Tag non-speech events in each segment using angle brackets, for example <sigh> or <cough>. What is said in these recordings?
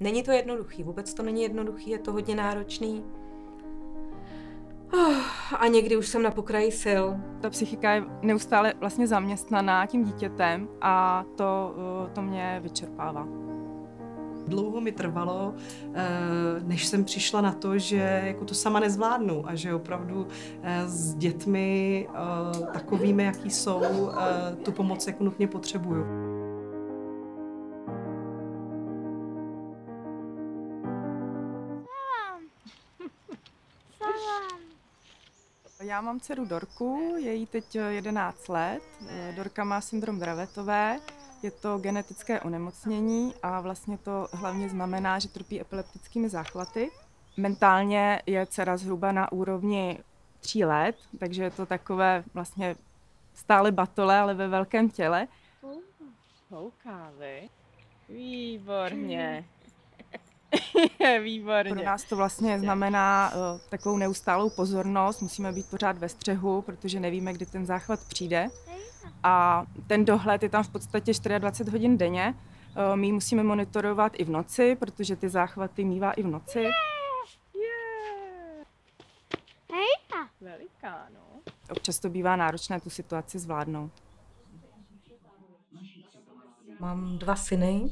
Není to jednoduchý, vůbec to není jednoduchý, je to hodně náročný. Oh, a někdy už jsem na pokraji sil. Ta psychika je neustále vlastně zaměstnaná tím dítětem a to, to mě vyčerpává. Dlouho mi trvalo, eh, než jsem přišla na to, že jako to sama nezvládnu a že opravdu eh, s dětmi eh, takovými, jaký jsou, tu pomoc jako nutně potřebuju. Já mám dceru Dorku, je jí teď 11 let. Dorka má syndrom Dravetové, je to genetické onemocnění a vlastně to hlavně znamená, že trpí epileptickými záchvaty. Mentálně je dcera zhruba na úrovni tří let, takže je to takové vlastně stále batole, ale ve velkém těle. Houkávy. Výborně. <laughs> Výborně. Pro nás to vlastně znamená uh, takovou neustálou pozornost, musíme být pořád ve střehu, protože nevíme, kdy ten záchvat přijde. A ten dohled je tam v podstatě 24 hodin denně. Uh, my musíme monitorovat i v noci, protože ty záchvaty mývá i v noci. Yeah. Yeah. Veliká, no. Občas to bývá náročné tu situaci zvládnout. Mám dva syny,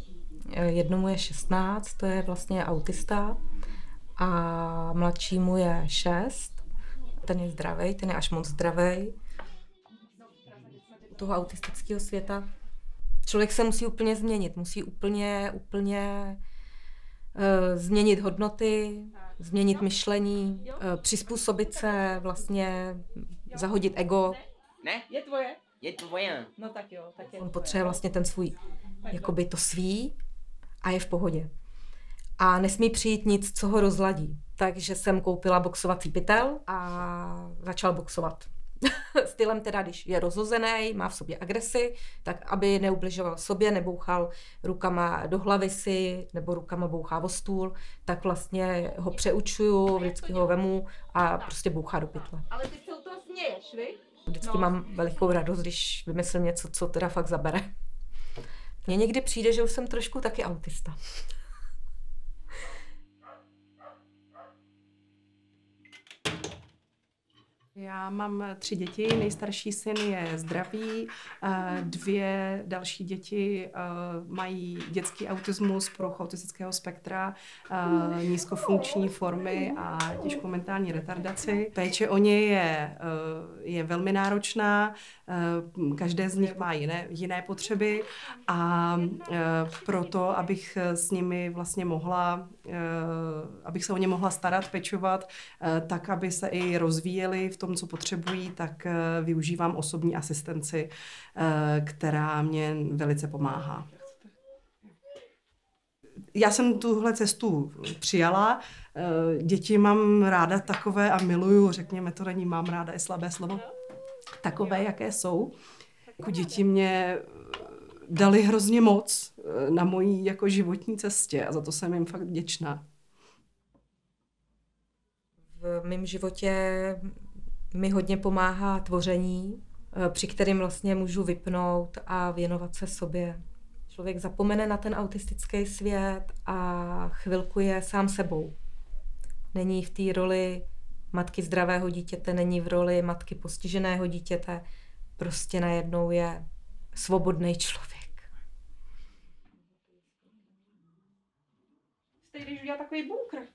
Jednomu je 16, to je vlastně autista, a mladšímu je 6, ten je zdravý, ten je až moc zdravý. U toho autistického světa člověk se musí úplně změnit, musí úplně, úplně uh, změnit hodnoty, změnit myšlení, uh, přizpůsobit se, vlastně zahodit ego. Ne, je tvoje. Je tvoje. No tak jo, tak je On potřebuje vlastně ten svůj, jakoby to svý a je v pohodě. A nesmí přijít nic, co ho rozladí. Takže jsem koupila boxovací pytel a začal boxovat. <laughs> Stylem teda, když je rozhozený, má v sobě agresi, tak aby neubližoval sobě, nebouchal rukama do hlavy si, nebo rukama bouchá o stůl, tak vlastně ho přeučuju, vždycky ho vemu a prostě bouchá do pytle. Ale ty se u toho směješ, vy? Vždycky no. mám velikou radost, když vymyslím něco, co teda fakt zabere. Mně někdy přijde, že už jsem trošku taky autista. Já mám tři děti, nejstarší syn je zdravý, dvě další děti mají dětský autismus, pro autistického spektra, nízkofunkční formy a těžkou mentální retardaci. Péče o ně je, je velmi náročná, každé z nich má jiné, jiné potřeby a proto, abych s nimi vlastně mohla, abych se o ně mohla starat, pečovat, tak, aby se i rozvíjeli v tom, co potřebují, tak eh, využívám osobní asistenci, eh, která mě velice pomáhá. Já jsem tuhle cestu přijala. Eh, děti mám ráda takové a miluju, řekněme, to není mám ráda, je slabé slovo, takové, jaké jsou. Jako děti mě dali hrozně moc na mojí jako životní cestě a za to jsem jim fakt vděčná. V mém životě mi hodně pomáhá tvoření, eh, při kterým vlastně můžu vypnout a věnovat se sobě. Člověk zapomene na ten autistický svět a chvilku je sám sebou. Není v té roli matky zdravého dítěte, není v roli matky postiženého dítěte. Prostě najednou je svobodný člověk. Jste když udělat takový bunkr.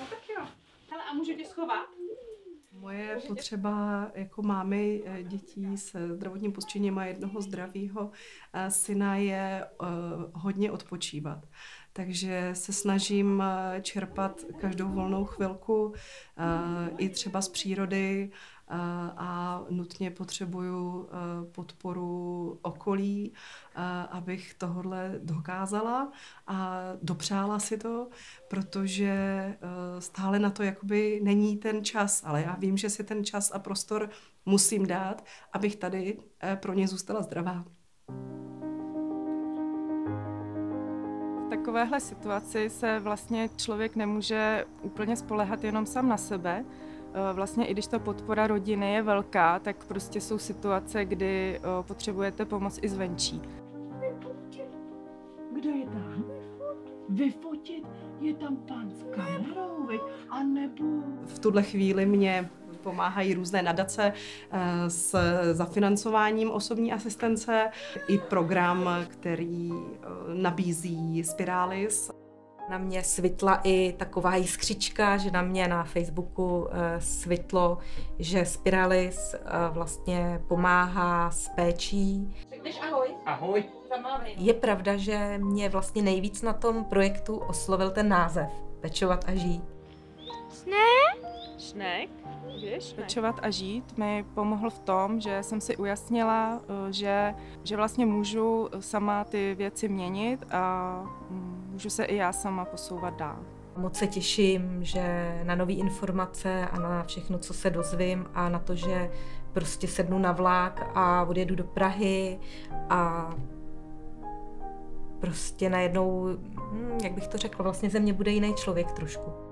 No tak jo. Hele, a můžu tě schovat? Moje potřeba jako mámy eh, dětí s zdravotním postižením a jednoho zdravého eh, syna je eh, hodně odpočívat. Takže se snažím čerpat každou volnou chvilku i třeba z přírody, a nutně potřebuju e, podporu okolí, e, abych tohle dokázala a dopřála si to, protože stále na to jakoby není ten čas, ale já vím, že si ten čas a prostor musím dát, abych tady pro ně zůstala zdravá. V takovéhle situaci se vlastně člověk nemůže úplně spolehat jenom sám na sebe, Eh, vlastně i když ta podpora rodiny je velká, tak prostě jsou situace, kdy eh, potřebujete pomoc i zvenčí. Kdo je tam? vyfotit, je tam pan s kamerou, a nebo... V tuhle chvíli mě pomáhají různé nadace eh, s zafinancováním osobní asistence i program, který eh, nabízí Spiralis. Na mě svitla i taková jiskřička, že na mě na Facebooku eh, svitlo, že Spiralis vlastně pomáhá s péčí. Řekneš ahoj? Ahoj. Je pravda, že mě vlastně nejvíc na tom projektu oslovil ten název Pečovat a žít. Šnek? Víš? Pečovat a žít mi pomohl v tom, že jsem si ujasnila, eh, že, že vlastně můžu sama ty věci měnit a mm, můžu se i já sama posouvat dál. Moc se těším, že na nové informace a na všechno, co se dozvím a na to, že prostě sednu na vlak a odjedu do Prahy a prostě najednou, hm, jak bych to řekla, vlastně ze mě bude jiný člověk trošku.